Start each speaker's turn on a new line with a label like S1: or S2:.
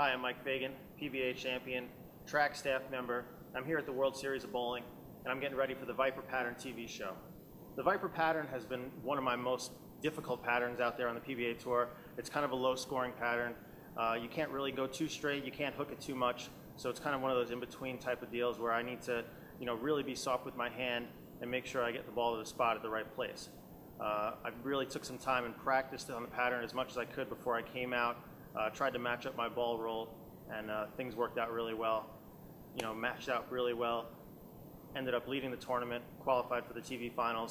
S1: Hi, I'm Mike Fagan, PBA champion, track staff member. I'm here at the World Series of Bowling, and I'm getting ready for the Viper Pattern TV show. The Viper Pattern has been one of my most difficult patterns out there on the PBA Tour. It's kind of a low-scoring pattern. Uh, you can't really go too straight. You can't hook it too much. So it's kind of one of those in-between type of deals where I need to, you know, really be soft with my hand and make sure I get the ball to the spot at the right place. Uh, I really took some time and practiced on the pattern as much as I could before I came out. Uh, tried to match up my ball roll, and uh, things worked out really well. You know, matched out really well. Ended up leading the tournament, qualified for the TV finals.